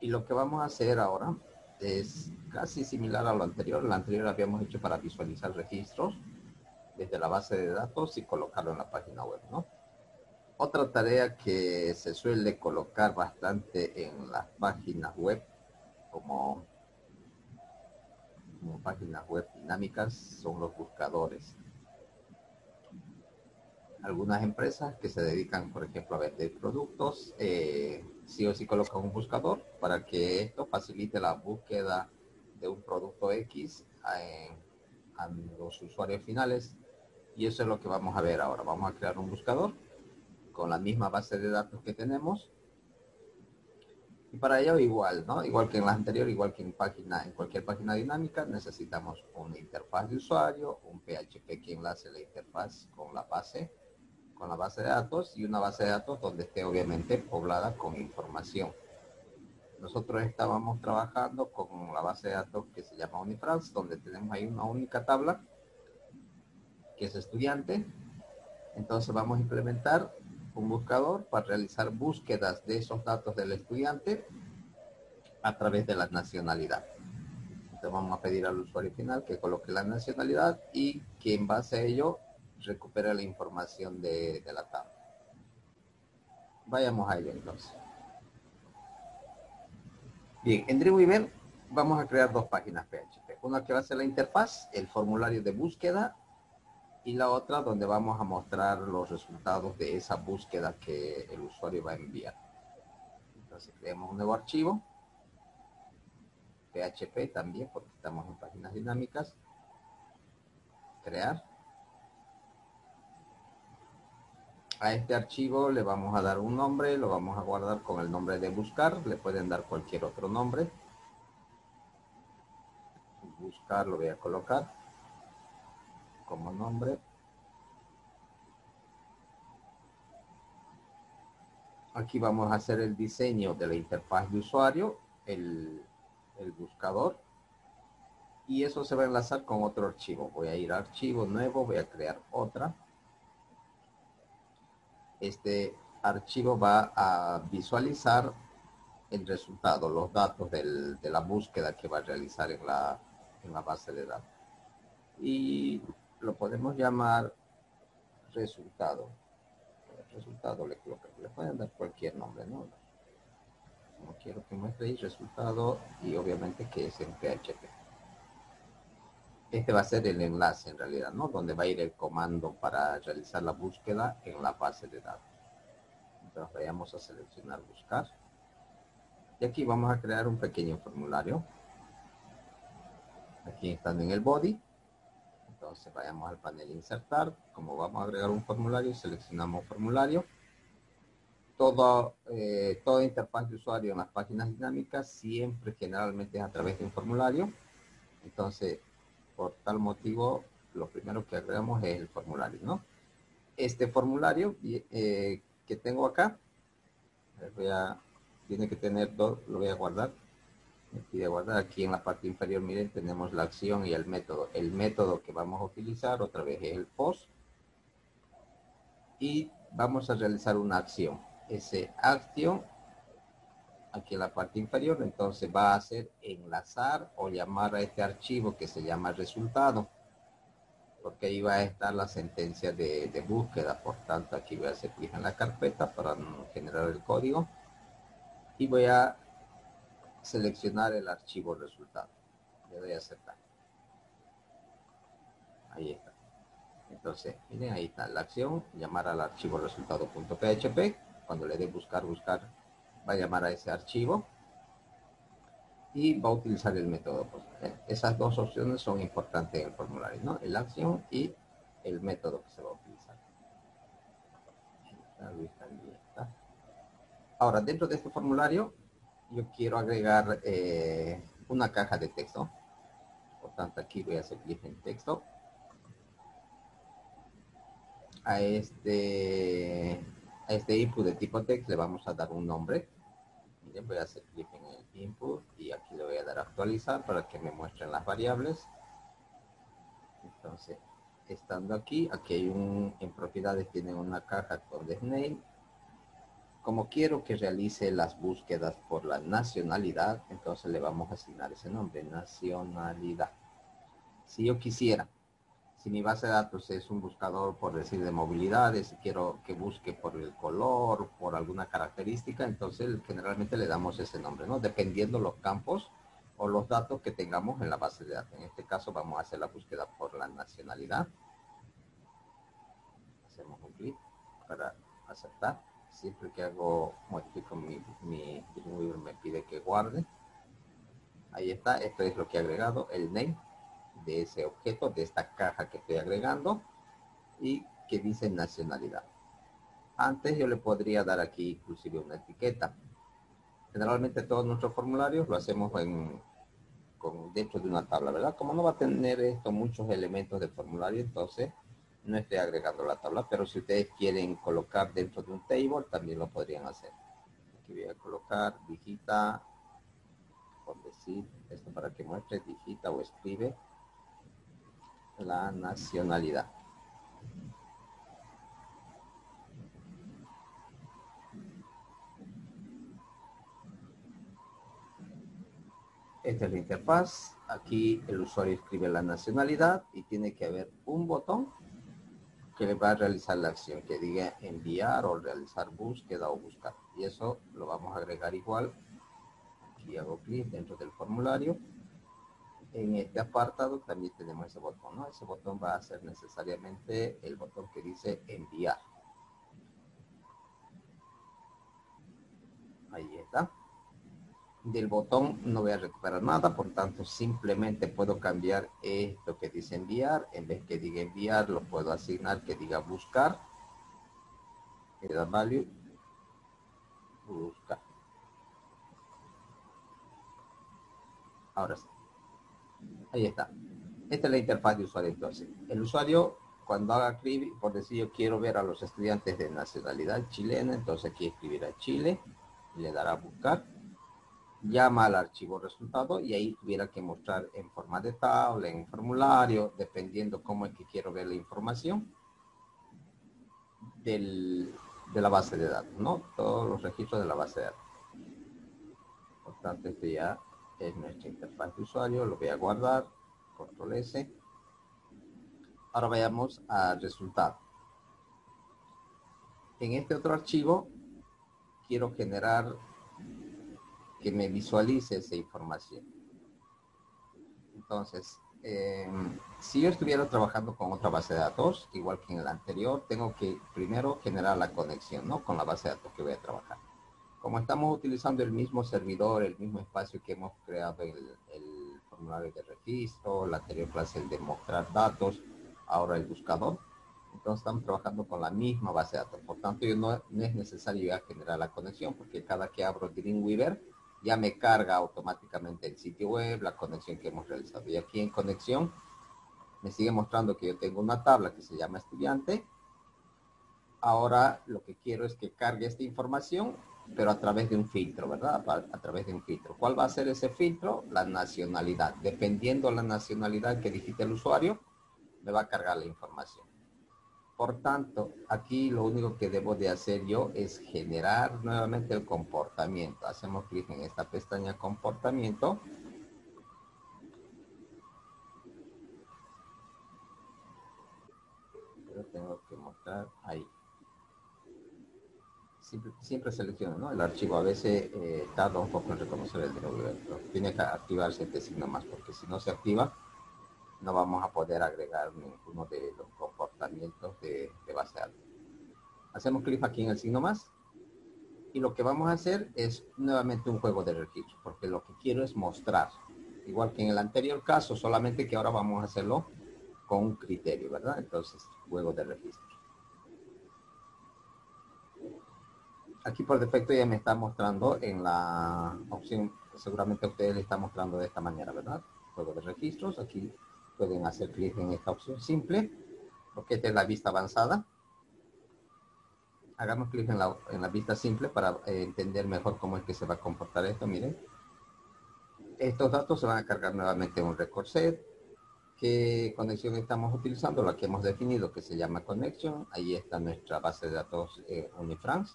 Y lo que vamos a hacer ahora es casi similar a lo anterior. Lo anterior habíamos hecho para visualizar registros desde la base de datos y colocarlo en la página web. Otra tarea que se suele colocar bastante en las páginas web como, como páginas web dinámicas son los buscadores. Algunas empresas que se dedican, por ejemplo, a vender productos, eh, sí o sí colocan un buscador para que esto facilite la búsqueda de un producto X a los usuarios finales. Y eso es lo que vamos a ver ahora. Vamos a crear un buscador con la misma base de datos que tenemos. Y para ello igual, ¿no? Igual que en la anterior, igual que en página, en cualquier página dinámica, necesitamos una interfaz de usuario, un PHP que enlace la interfaz con la base, con la base de datos y una base de datos donde esté obviamente poblada con información. Nosotros estábamos trabajando con la base de datos que se llama Unifrance, donde tenemos ahí una única tabla que es estudiante. Entonces vamos a implementar un buscador para realizar búsquedas de esos datos del estudiante a través de la nacionalidad. Entonces vamos a pedir al usuario final que coloque la nacionalidad y que en base a ello recupere la información de, la tabla. Vayamos a ello entonces. Bien, en Dreamweaver vamos a crear dos páginas PHP. Una que va a ser la interfaz, el formulario de búsqueda y la otra donde vamos a mostrar los resultados de esa búsqueda que el usuario va a enviar. Entonces creamos un nuevo archivo, PHP también, porque estamos en páginas dinámicas, crear. A este archivo le vamos a dar un nombre, lo vamos a guardar con el nombre de buscar, le pueden dar cualquier otro nombre. Buscar lo voy a colocar como nombre. Aquí vamos a hacer el diseño de la interfaz de usuario, el, el buscador. Y eso se va a enlazar con otro archivo. Voy a ir a archivo nuevo, voy a crear otra. Este archivo va a visualizar el resultado, los datos del, de la búsqueda que va a realizar en la, en la base de datos. Y lo podemos llamar resultado. resultado le, le pueden dar cualquier nombre, ¿no? Como quiero que muestre ahí resultado y obviamente que es en PHP. Este va a ser el enlace en realidad, ¿no? Donde va a ir el comando para realizar la búsqueda en la base de datos. Entonces vayamos a seleccionar buscar. Y aquí vamos a crear un pequeño formulario. Aquí están en el body entonces vayamos al panel insertar. Como vamos a agregar un formulario, seleccionamos formulario. Todo, eh, toda interfaz de usuario en las páginas dinámicas siempre generalmente es a través de un formulario. Entonces, por tal motivo, lo primero que agregamos es el formulario, ¿no? Este formulario eh, que tengo acá, voy a, tiene que tener dos, lo voy a guardar pide guardar. Aquí en la parte inferior miren tenemos la acción y el método. El método que vamos a utilizar otra vez es el post. Y vamos a realizar una acción. Ese acción aquí en la parte inferior entonces va a ser enlazar o llamar a este archivo que se llama resultado porque ahí va a estar la sentencia de, búsqueda por tanto aquí voy a hacer clic en la carpeta para generar el código y voy a seleccionar el archivo resultado. Le doy a aceptar. Ahí está. Entonces, miren, ahí está la acción, llamar al archivo resultado.php. Cuando le dé buscar, buscar, va a llamar a ese archivo y va a utilizar el método. Esas dos opciones son importantes en el formulario, ¿no? La acción y el método que se va a utilizar. Ahora, dentro de este formulario yo quiero agregar eh, una caja de texto. Por tanto, aquí voy a hacer clic en texto. A este, a este input de tipo text le vamos a dar un nombre. Voy a hacer clic en el input y aquí le voy a dar actualizar para que me muestren las variables. Entonces, estando aquí, aquí hay un, en propiedades tiene una caja con name como quiero que realice las búsquedas por la nacionalidad, entonces le vamos a asignar ese nombre, nacionalidad. Si yo quisiera, si mi base de datos es un buscador, por decir, de movilidades, si quiero que busque por el color, por alguna característica, entonces generalmente le damos ese nombre, ¿no? Dependiendo los campos o los datos que tengamos en la base de datos. En este caso vamos a hacer la búsqueda por la nacionalidad. Hacemos un clic para aceptar siempre que hago, modifico mi, mi me pide que guarde. Ahí está, esto es lo que he agregado, el name de ese objeto, de esta caja que estoy agregando y que dice nacionalidad. Antes yo le podría dar aquí inclusive una etiqueta. Generalmente todos nuestros formularios lo hacemos en, con, dentro de una tabla, ¿verdad? Como no va a tener esto muchos elementos de formulario, entonces no estoy agregando la tabla, pero si ustedes quieren colocar dentro de un table, también lo podrían hacer. Aquí voy a colocar digita, por decir, esto para que muestre, digita o escribe la nacionalidad. Esta es la interfaz. Aquí el usuario escribe la nacionalidad y tiene que haber un botón que le va a realizar la acción que diga enviar o realizar búsqueda o buscar. Y eso lo vamos a agregar igual. Aquí hago clic dentro del formulario. En este apartado también tenemos ese botón, ¿no? Ese botón va a ser necesariamente el botón que dice enviar. Ahí está del botón no voy a recuperar nada, por tanto simplemente puedo cambiar esto que dice enviar, en vez que diga enviar lo puedo asignar que diga buscar, da value, buscar. Ahora sí. Ahí está. Esta es la interfaz de usuario entonces. El usuario cuando haga clic, por decir yo quiero ver a los estudiantes de nacionalidad chilena, entonces aquí escribirá Chile, le dará buscar llama al archivo resultado y ahí tuviera que mostrar en forma de tabla, en formulario, dependiendo cómo es que quiero ver la información del, de la base de datos, ¿no? Todos los registros de la base de datos. Por tanto, este ya es nuestra interfaz de usuario, lo voy a guardar, control S. Ahora vayamos al resultado. En este otro archivo quiero generar que me visualice esa información. Entonces, em, si yo estuviera trabajando con otra base de datos, igual que en el anterior, tengo que primero generar la conexión ¿no? con la base de datos que voy a trabajar. Como estamos utilizando el mismo servidor, el mismo espacio que hemos creado el, formulario de registro, la anterior clase el de mostrar datos, ahora el buscador, entonces estamos trabajando con la misma base de datos. Por tanto, yo no, no es necesario ya generar la conexión, porque cada que abro Dreamweaver, ya me carga automáticamente el sitio web, la conexión que hemos realizado. Y aquí en conexión me sigue mostrando que yo tengo una tabla que se llama estudiante. Ahora lo que quiero es que cargue esta información, pero a través de un filtro, ¿verdad? A través de un filtro. ¿Cuál va a ser ese filtro? La nacionalidad. Dependiendo la nacionalidad que digite el usuario, me va a cargar la información. Por tanto, aquí lo único que debo de hacer yo es generar nuevamente el comportamiento. Hacemos clic en esta pestaña comportamiento. Pero tengo que mostrar ahí. Siempre, selecciono el archivo. A veces eh, un poco en reconocer el de Tiene que activarse este signo más porque si no se activa, no vamos a poder agregar ninguno de los comportamientos de, base de datos. Hacemos clic aquí en el signo más y lo que vamos a hacer es nuevamente un juego de registro, porque lo que quiero es mostrar, igual que en el anterior caso, solamente que ahora vamos a hacerlo con un criterio, ¿verdad? Entonces, juego de registro. Aquí por defecto ya me está mostrando en la opción, seguramente a ustedes le está mostrando de esta manera, ¿verdad? Juego de registros, aquí pueden hacer clic en esta opción simple, porque esta es la vista avanzada. Hagamos clic en la, en la vista simple para eh, entender mejor cómo es que se va a comportar esto. Miren, estos datos se van a cargar nuevamente en un record set. ¿Qué conexión estamos utilizando? La que hemos definido que se llama connection. Ahí está nuestra base de datos eh, Unifrance.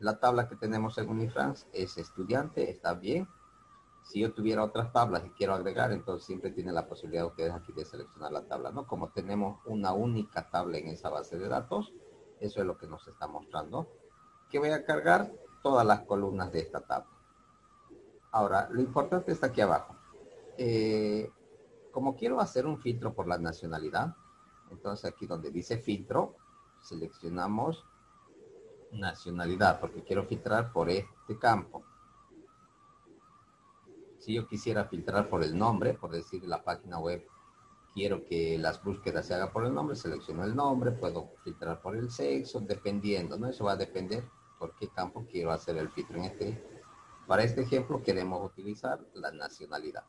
La tabla que tenemos en Unifrance es estudiante, está bien. Si yo tuviera otras tablas y quiero agregar, entonces siempre tiene la posibilidad ustedes aquí de seleccionar la tabla, ¿no? Como tenemos una única tabla en esa base de datos, eso es lo que nos está mostrando. Que voy a cargar todas las columnas de esta tabla. Ahora, lo importante está aquí abajo. Eh, como quiero hacer un filtro por la nacionalidad, entonces aquí donde dice filtro, seleccionamos nacionalidad, porque quiero filtrar por este campo. Si yo quisiera filtrar por el nombre, por decir la página web, quiero que las búsquedas se hagan por el nombre, selecciono el nombre, puedo filtrar por el sexo, dependiendo, ¿no? Eso va a depender por qué campo quiero hacer el filtro en este. Para este ejemplo queremos utilizar la nacionalidad.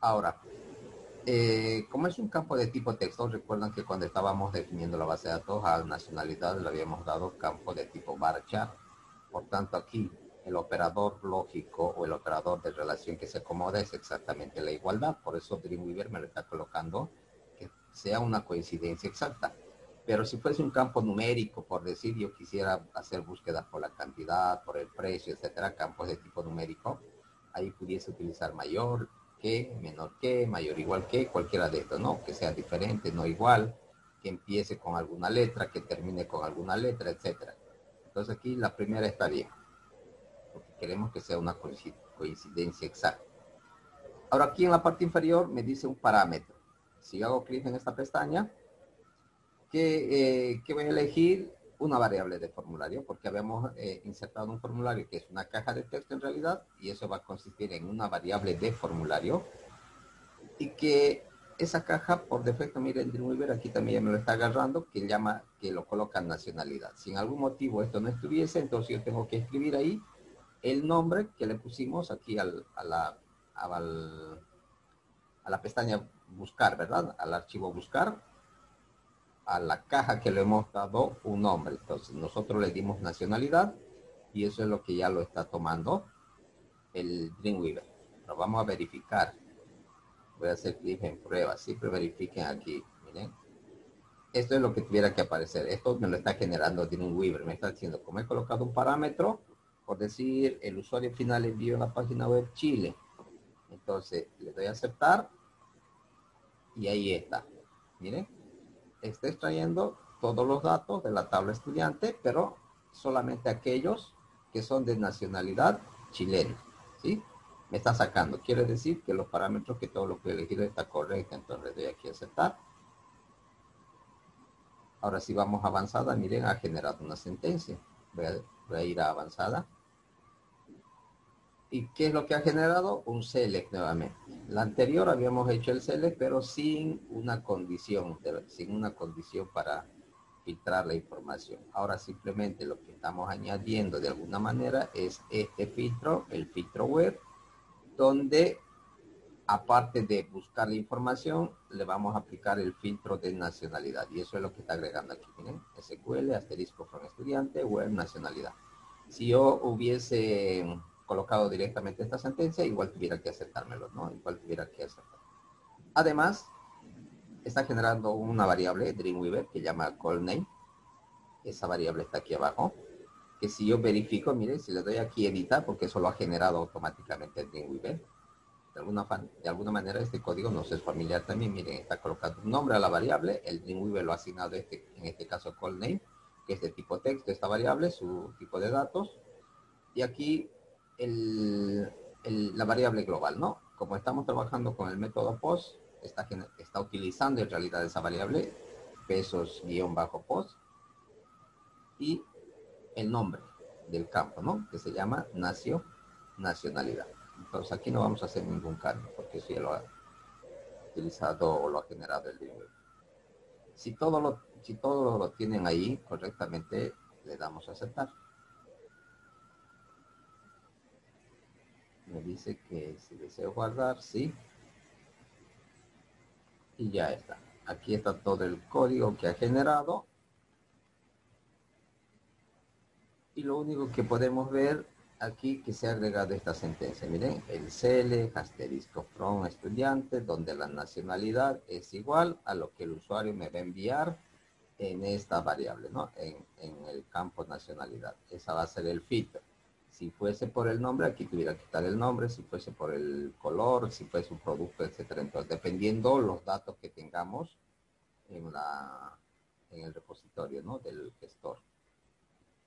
Ahora, eh, como es un campo de tipo texto, recuerdan que cuando estábamos definiendo la base de datos a nacionalidad le habíamos dado campo de tipo varchar. Por tanto, aquí el operador lógico o el operador de relación que se acomoda es exactamente la igualdad. Por eso Dreamweaver me lo está colocando que sea una coincidencia exacta. Pero si fuese un campo numérico, por decir, yo quisiera hacer búsquedas por la cantidad, por el precio, etcétera, campos de tipo numérico, ahí pudiese utilizar mayor, que, menor que, mayor igual que, cualquiera de estos, ¿no? Que sea diferente, no igual, que empiece con alguna letra, que termine con alguna letra, etcétera. Entonces aquí la primera está bien, porque queremos que sea una coincidencia exacta. Ahora aquí en la parte inferior me dice un parámetro. Si hago clic en esta pestaña, que, eh, que voy a elegir una variable de formulario porque habíamos eh, insertado un formulario que es una caja de texto en realidad y eso va a consistir en una variable de formulario y que esa caja por defecto, miren Dreamweaver aquí también me lo está agarrando que llama, que lo coloca nacionalidad. Si en algún motivo esto no estuviese, entonces yo tengo que escribir ahí el nombre que le pusimos aquí al, a, la, a la pestaña buscar, ¿verdad? Al archivo buscar a la caja que le hemos dado un nombre. Entonces nosotros le dimos nacionalidad y eso es lo que ya lo está tomando el Dreamweaver. Pero vamos a verificar. Voy a hacer clic en prueba. Siempre verifiquen aquí. Miren. Esto es lo que tuviera que aparecer. Esto me lo está generando Dreamweaver. Me está diciendo, como he colocado un parámetro, por decir, el usuario final envió la página web Chile. Entonces, le doy a aceptar. Y ahí está. Miren está extrayendo todos los datos de la tabla estudiante, pero solamente aquellos que son de nacionalidad chilena, ¿sí? Me está sacando. Quiere decir que los parámetros que todo lo que he elegido está correcto, entonces doy aquí a aceptar. Ahora si vamos a avanzada, miren, ha generado una sentencia. A, voy a ir a avanzada. ¿Y qué es lo que ha generado? Un select nuevamente. La anterior habíamos hecho el select, pero sin una condición, sin una condición para filtrar la información. Ahora simplemente lo que estamos añadiendo de alguna manera es este filtro, el filtro web, donde aparte de buscar la información, le vamos a aplicar el filtro de nacionalidad. Y eso es lo que está agregando aquí. Miren, SQL, asterisco from estudiante, web, nacionalidad. Si yo hubiese colocado directamente esta sentencia, igual tuviera que aceptármelo, ¿no? Igual tuviera que aceptar. Además, está generando una variable Dreamweaver que llama callName. Esa variable está aquí abajo. Que si yo verifico, miren, si le doy aquí editar, porque eso lo ha generado automáticamente Dreamweaver. De alguna, de alguna manera este código nos es familiar también. Miren, está colocando un nombre a la variable. El Dreamweaver lo ha asignado este, en este caso callName, que es de tipo texto, esta variable, su tipo de datos. Y aquí la variable global, ¿no? Como estamos trabajando con el método POST, está, está utilizando en realidad esa variable, pesos guion bajo POST, y el nombre del campo, ¿no? Que se llama nacio, nacionalidad. Entonces aquí no vamos a hacer ningún cambio, porque ya lo ha utilizado o lo ha generado el libro. Si todo lo, si todo lo tienen ahí correctamente, le damos a aceptar. Me dice que si deseo guardar, sí. Y ya está. Aquí está todo el código que ha generado. Y lo único que podemos ver aquí que se ha agregado esta sentencia. Miren, el CL, asterisco from estudiante, donde la nacionalidad es igual a lo que el usuario me va a enviar en esta variable, ¿no? En, en, el campo nacionalidad. Esa va a ser el filtro. Si fuese por el nombre, aquí tuviera que quitar el nombre. Si fuese por el color, si fuese un producto, etcétera. Entonces, dependiendo los datos que tengamos en, la, en el repositorio, ¿no? Del gestor.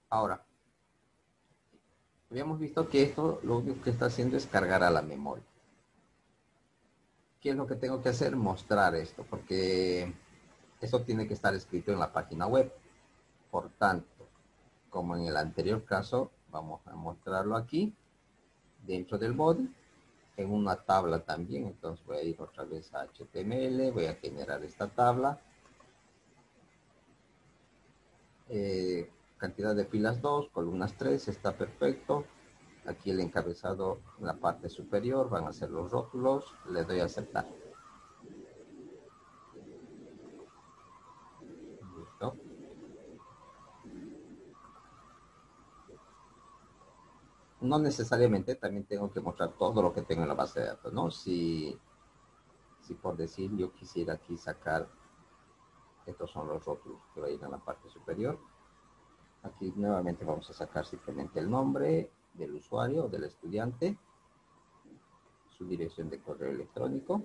Ahora, habíamos visto que esto lo único que está haciendo es cargar a la memoria. ¿Qué es lo que tengo que hacer? Mostrar esto, porque eso tiene que estar escrito en la página web. Por tanto, como en el anterior caso, vamos a mostrarlo aquí, dentro del body, en una tabla también. Entonces voy a ir otra vez a HTML, voy a generar esta tabla. Eh, cantidad de filas 2, columnas 3, está perfecto. Aquí el encabezado en la parte superior van a ser los rótulos. Le doy a aceptar. No necesariamente también tengo que mostrar todo lo que tengo en la base de datos, ¿no? Si, si por decir yo quisiera aquí sacar, estos son los rótulos que va a la parte superior. Aquí nuevamente vamos a sacar simplemente el nombre, del usuario o del estudiante, su dirección de correo electrónico,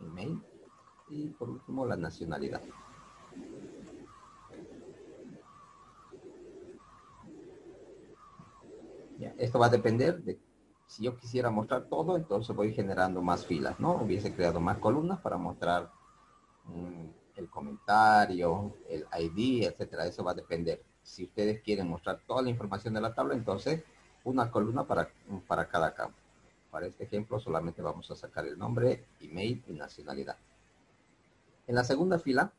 email y por último la nacionalidad. Esto va a depender de si yo quisiera mostrar todo, entonces voy generando más filas, ¿no? Hubiese creado más columnas para mostrar mm, el comentario, el ID, etcétera. Eso va a depender si ustedes quieren mostrar toda la información de la tabla, entonces una columna para, para cada campo. Para este ejemplo solamente vamos a sacar el nombre, email y nacionalidad. En la segunda fila,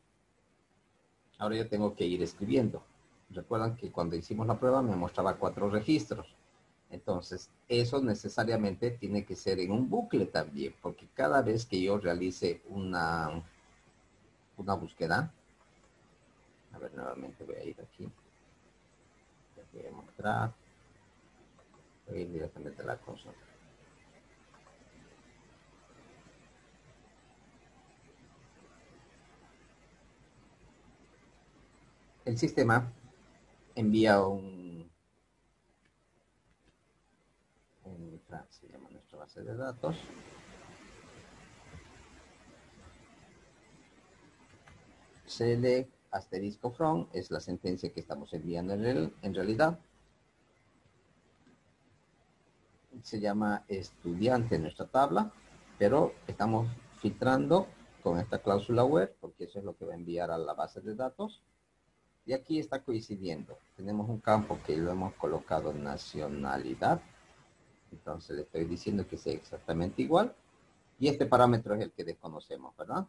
ahora yo tengo que ir escribiendo. Recuerdan que cuando hicimos la prueba me mostraba cuatro registros. Entonces, eso necesariamente tiene que ser en un bucle también, porque cada vez que yo realice una, una búsqueda, a ver, nuevamente voy a ir aquí voy a mostrar voy a ir directamente a la consola. El sistema envía un, un se llama nuestra base de datos select asterisco from es la sentencia que estamos enviando en, el, en realidad. Se llama estudiante en nuestra tabla, pero estamos filtrando con esta cláusula web, porque eso es lo que va a enviar a la base de datos. Y aquí está coincidiendo. Tenemos un campo que lo hemos colocado nacionalidad. Entonces le estoy diciendo que sea exactamente igual. Y este parámetro es el que desconocemos, ¿verdad?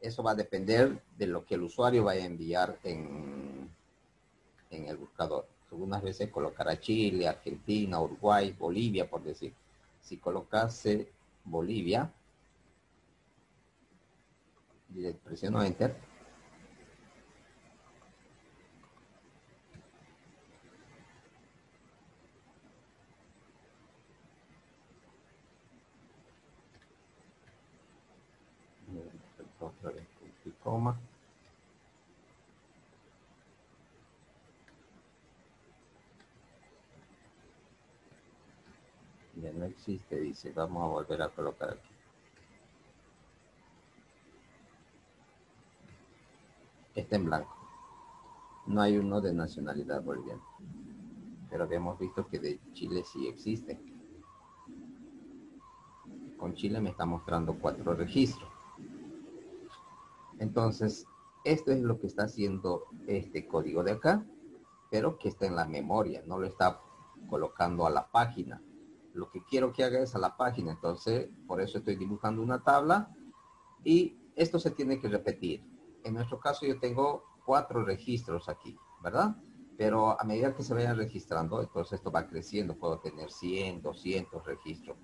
Eso va a depender de lo que el usuario vaya a enviar en, en el buscador. Algunas veces colocará Chile, Argentina, Uruguay, Bolivia, por decir. Si colocase Bolivia, le presiono Enter, Ya no existe, dice. Vamos a volver a colocar aquí. Está en blanco. No hay uno de nacionalidad boliviana. Pero habíamos visto que de Chile sí existe. Con Chile me está mostrando cuatro registros. Entonces, esto es lo que está haciendo este código de acá, pero que está en la memoria, no lo está colocando a la página. Lo que quiero que haga es a la página, entonces por eso estoy dibujando una tabla y esto se tiene que repetir. En nuestro caso yo tengo cuatro registros aquí, ¿verdad? Pero a medida que se vayan registrando, entonces esto va creciendo, puedo tener 100, 200 registros.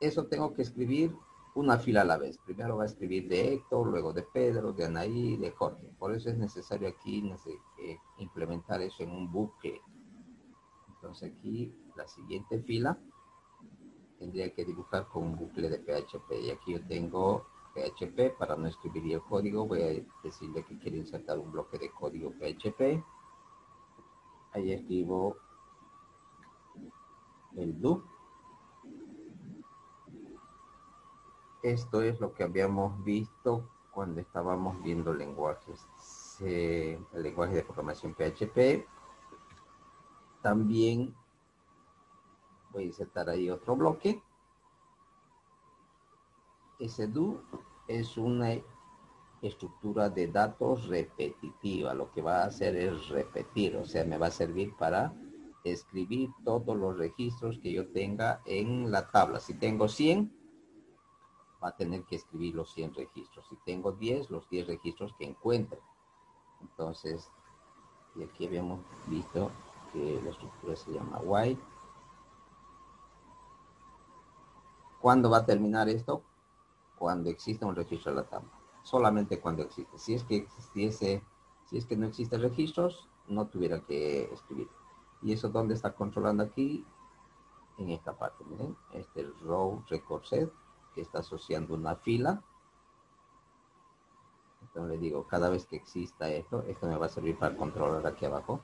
Eso tengo que escribir una fila a la vez. Primero va a escribir de Héctor, luego de Pedro, de Anaí, de Jorge. Por eso es necesario aquí eh, implementar eso en un bucle. Entonces aquí la siguiente fila tendría que dibujar con un bucle de PHP. Y aquí yo tengo PHP. Para no escribir el código, voy a decirle que quiero insertar un bloque de código PHP. Ahí escribo el do. Esto es lo que habíamos visto cuando estábamos viendo lenguajes. el lenguaje de programación PHP. También voy a insertar ahí otro bloque ese do es una estructura de datos repetitiva. Lo que va a hacer es repetir, o sea, me va a servir para escribir todos los registros que yo tenga en la tabla. Si tengo 100, va a tener que escribir los 100 registros. Si tengo 10, los 10 registros que encuentre. Entonces, y aquí habíamos visto que la estructura se llama white. ¿Cuándo va a terminar esto? cuando existe un registro de la tabla. Solamente cuando existe. Si es que existiese, si es que no existe registros, no tuviera que escribir. Y eso dónde está controlando aquí, en esta parte, miren, este row record set, que está asociando una fila. Entonces le digo, cada vez que exista esto, esto me va a servir para controlar aquí abajo.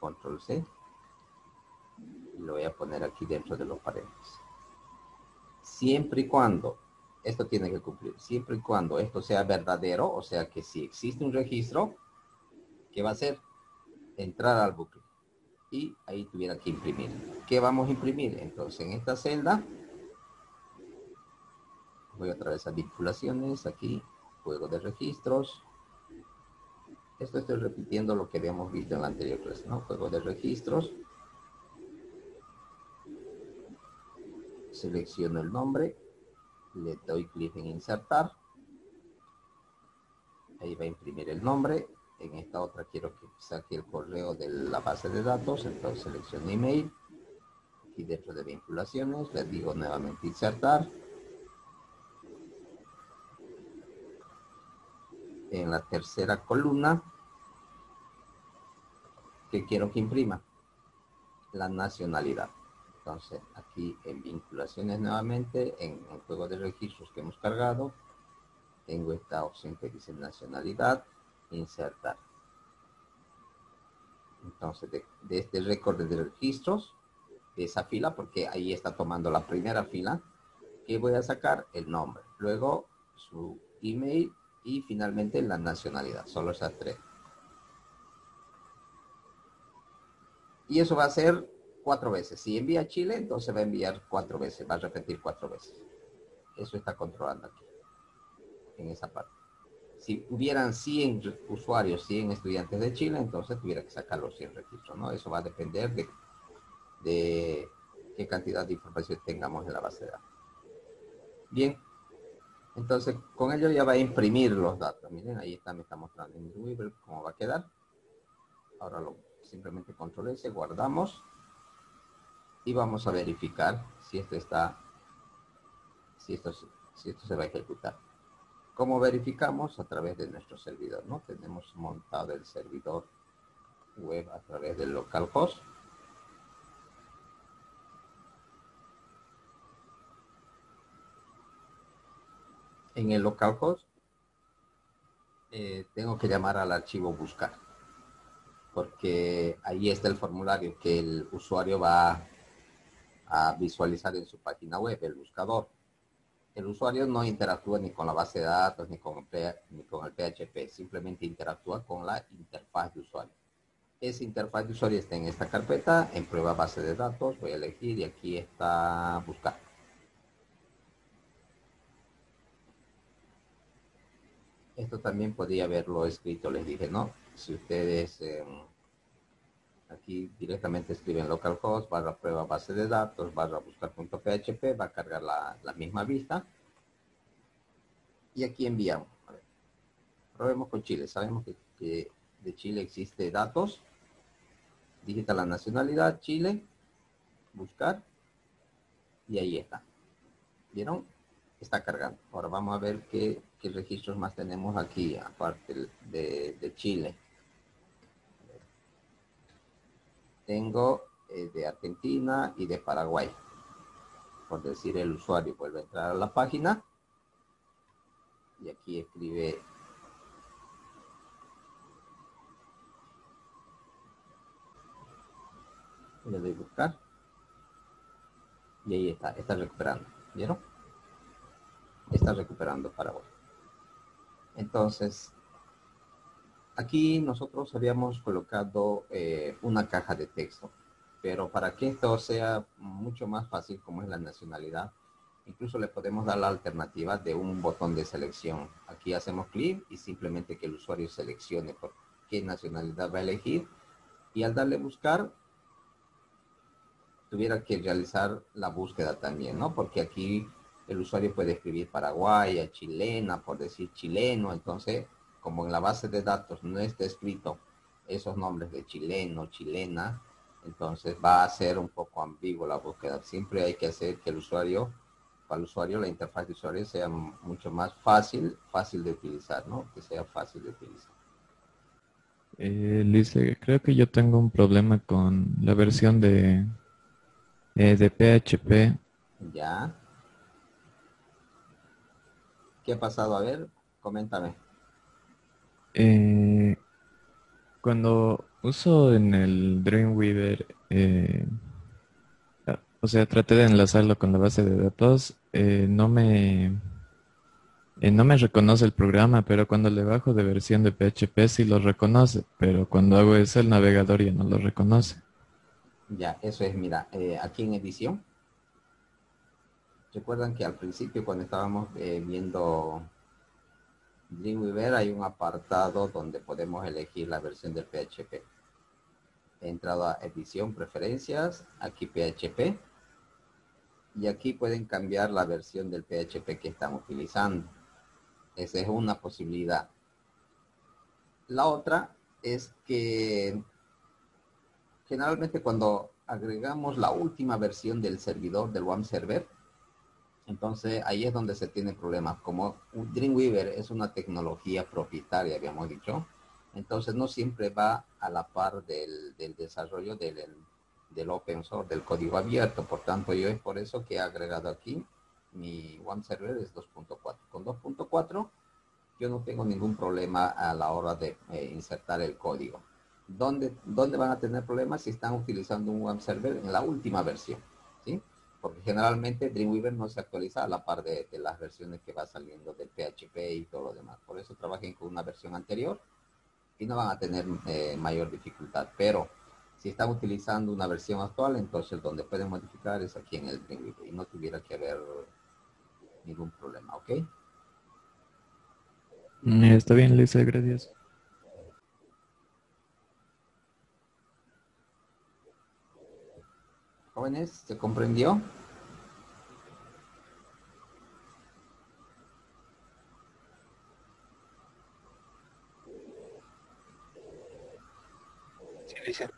Control C. Y lo voy a poner aquí dentro de los paréntesis. Siempre y cuando esto tiene que cumplir. Siempre y cuando esto sea verdadero, o sea que si existe un registro, ¿qué va a hacer? Entrar al bucle. Y ahí tuviera que imprimir. ¿Qué vamos a imprimir? Entonces en esta celda, voy a través a vinculaciones, aquí, juego de registros. Esto estoy repitiendo lo que habíamos visto en la anterior clase, ¿no? Juego de registros. Selecciono el nombre le doy clic en insertar. Ahí va a imprimir el nombre. En esta otra quiero que saque el correo de la base de datos, entonces selecciono email. Aquí dentro de vinculaciones le digo nuevamente insertar. En la tercera columna, que quiero que imprima? La nacionalidad. Entonces, aquí en vinculaciones nuevamente, en el juego de registros que hemos cargado, tengo esta opción que dice nacionalidad, insertar. Entonces, de, este récord de registros, de esa fila, porque ahí está tomando la primera fila, que voy a sacar el nombre, luego su email y finalmente la nacionalidad, solo esas tres. Y eso va a ser cuatro veces. Si envía Chile, entonces va a enviar cuatro veces, va a repetir cuatro veces. Eso está controlando aquí, en esa parte. Si hubieran 100 usuarios, 100 estudiantes de Chile, entonces tuviera que sacar los 100 registros, ¿no? Eso va a depender de, de qué cantidad de información tengamos en la base de datos. Bien, entonces con ello ya va a imprimir los datos. Miren, ahí está, me está mostrando en Weaver cómo va a quedar. Ahora lo simplemente control S, guardamos y vamos a verificar si esto está, si esto, si esto se va a ejecutar. ¿Cómo verificamos? A través de nuestro servidor, ¿no? Tenemos montado el servidor web a través del localhost. En el localhost eh, tengo que llamar al archivo buscar porque ahí está el formulario que el usuario va a visualizar en su página web, el buscador. El usuario no interactúa ni con la base de datos ni con, el, ni con el PHP, simplemente interactúa con la interfaz de usuario. Esa interfaz de usuario está en esta carpeta, en prueba base de datos, voy a elegir y aquí está buscar. Esto también podría haberlo escrito, les dije, ¿no? Si ustedes... Em, Aquí directamente escriben localhost, barra prueba base de datos, barra buscar.php, va a cargar la, misma vista. Y aquí enviamos. Probemos con Chile. Sabemos que, de Chile existe datos. Digita la nacionalidad, Chile, buscar. Y ahí está. ¿Vieron? Está cargando. Ahora vamos a ver qué, registros más tenemos aquí, aparte de Chile. tengo eh, de Argentina y de Paraguay. Por decir, el usuario vuelve a entrar a la página y aquí escribe le doy buscar y ahí está, está recuperando, ¿vieron? Está recuperando Paraguay. Entonces, aquí nosotros habíamos colocado eh, una caja de texto, pero para que esto sea mucho más fácil, como es la nacionalidad, incluso le podemos dar la alternativa de un botón de selección. Aquí hacemos clic y simplemente que el usuario seleccione por qué nacionalidad va a elegir y al darle buscar tuviera que realizar la búsqueda también, ¿no? Porque aquí el usuario puede escribir paraguaya, chilena, por decir chileno, entonces como en la base de datos no está escrito esos nombres de chileno, chilena, entonces va a ser un poco ambiguo la búsqueda. Siempre hay que hacer que el usuario, para el usuario, la interfaz de usuario sea mucho más fácil, fácil de utilizar, ¿no? Que sea fácil de utilizar. Eh, creo que yo tengo un problema con la versión de eh, de PHP. Ya. ¿Qué ha pasado? A ver, coméntame. Eh, cuando uso en el Dreamweaver, eh, o sea, traté de enlazarlo con la base de datos, no me no me reconoce el programa, pero cuando le bajo de versión de PHP sí lo reconoce, pero cuando hago eso el navegador ya no lo reconoce. Ya, eso es, mira, eh, aquí en edición. Recuerdan que al principio cuando estábamos eh, viendo Dreamweaver hay un apartado donde podemos elegir la versión del PHP. He entrado a edición, preferencias, aquí PHP. Y aquí pueden cambiar la versión del PHP que están utilizando. Esa es una posibilidad. La otra es que generalmente cuando agregamos la última versión del servidor del one server, entonces ahí es donde se tiene problemas. Como Dreamweaver es una tecnología propietaria, habíamos dicho, entonces no siempre va a la par del, desarrollo del, del, open source, del código abierto. Por tanto, yo es por eso que he agregado aquí mi one server es 2.4. Con 2.4 yo no tengo ningún problema a la hora de eh, insertar el código. ¿Dónde, van a tener problemas si están utilizando un web server en la última versión? Porque generalmente Dreamweaver no se actualiza a la par de, las versiones que va saliendo del PHP y todo lo demás. Por eso trabajen con una versión anterior y no van a tener eh, mayor dificultad. Pero si están utilizando una versión actual, entonces donde pueden modificar es aquí en el Dreamweaver y no tuviera que haber ningún problema, ¿ok? Mm, está bien, Lisa, gracias. Jóvenes, ¿se comprendió? Perfecto.